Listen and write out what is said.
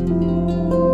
Música